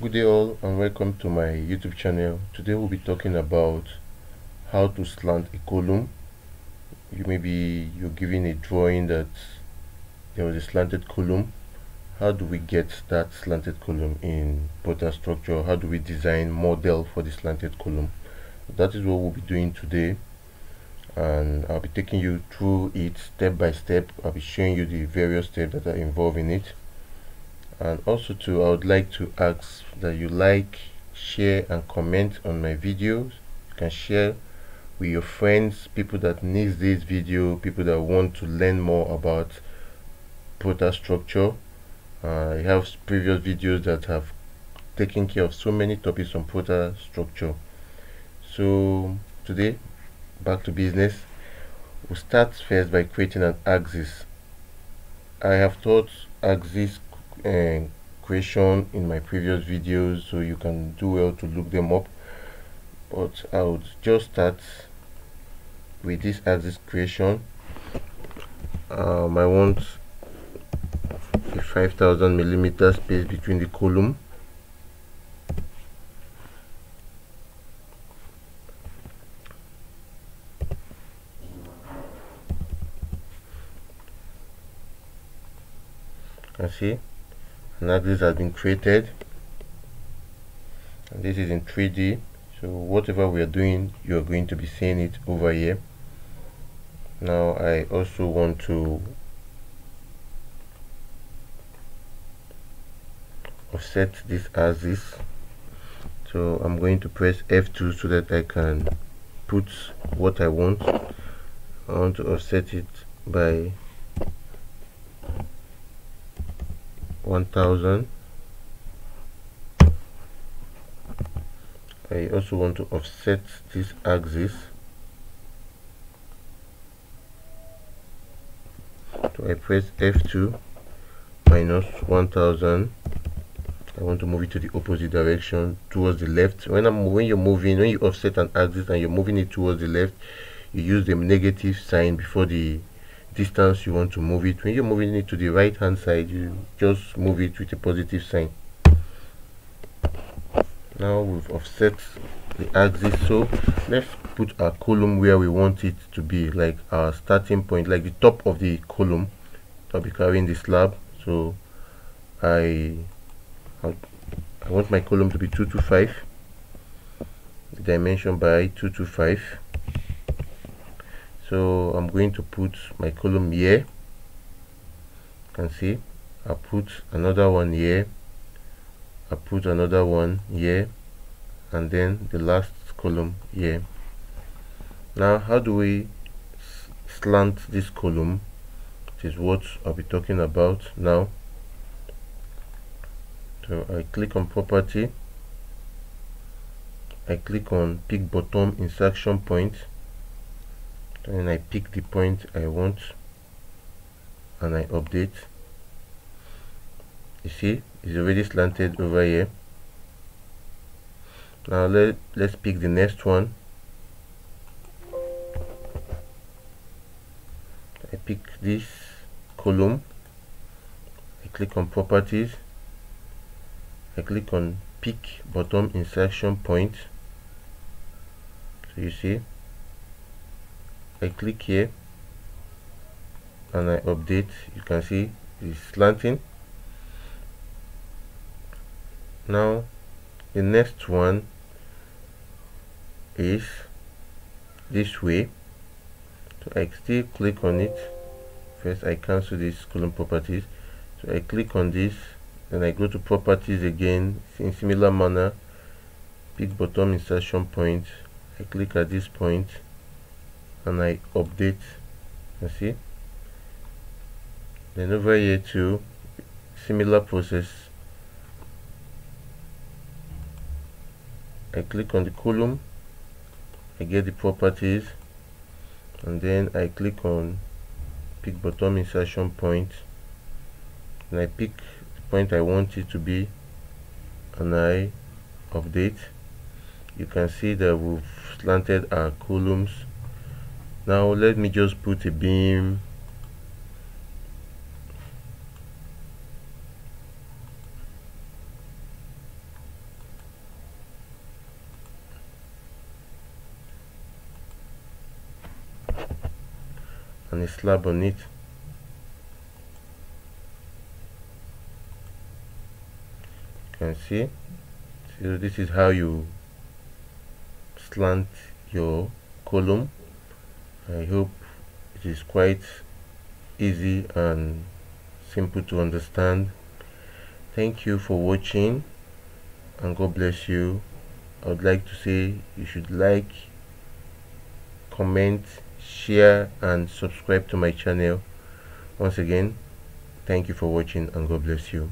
good day all and welcome to my youtube channel. Today we'll be talking about how to slant a column. You maybe you're giving a drawing that there was a slanted column. How do we get that slanted column in ProtaStructure how do we design model for the slanted column? That is what we'll be doing today. And I'll be taking you through it step by step. I'll be showing you the various steps that are involved in it and also too I would like to ask that you like share and comment on my videos. You can share with your friends people that needs this video people that want to learn more about ProtaStructure uh, I have previous videos that have taken care of so many topics on ProtaStructure so today back to business. We'll start first by creating an axis. I have taught axis uh, creation in my previous videos so you can do well to look them up. But I would just start with this axis creation um, I want a 5000 millimeter space between the column. I see an axis has been created. And this is in 3d so whatever we are doing you are going to be seeing it over here. Now I also want to offset this as axis so I'm going to press F2 so that I can put what I want. I want to offset it by 1000 I also want to offset this axis so I press F2 minus 1000 I want to move it to the opposite direction towards the left. When I'm when you're moving when you offset an axis and you're moving it towards the left you use the negative sign before the distance you want to move it. When you're moving it to the right hand side you just move it with a positive sign. Now we've offset the axis so let's put our column where we want it to be like our starting point like the top of the column. I'll be carrying the slab so I I want my column to be 225 dimension by 225 so I'm going to put my column here. You can see I put another one here. I put another one here. And then the last column here. Now how do we slant this column? Which is what I'll be talking about now. So I click on property. I click on pick bottom insertion point and I pick the point I want and I update. You see it's already slanted over here. Now let, let's pick the next one. I pick this column. I click on properties. I click on pick bottom insertion point. So you see I click here and I update. You can see it's slanting now the next one is this way. So I still click on it. First I cancel this column properties. So I click on this. Then I go to properties again. In similar manner. Pick bottom insertion point. I click at this point and I update you see? Then over here too similar process. I click on the column I get the properties and then I click on pick bottom insertion point. And I pick the point I want it to be and I update. You can see that we've slanted our columns now let me just put a beam. And a slab on it. You can see? So this is how you slant your column. I hope it is quite easy and simple to understand. Thank you for watching and God bless you. I would like to say you should like comment share and subscribe to my channel. Once again thank you for watching and God bless you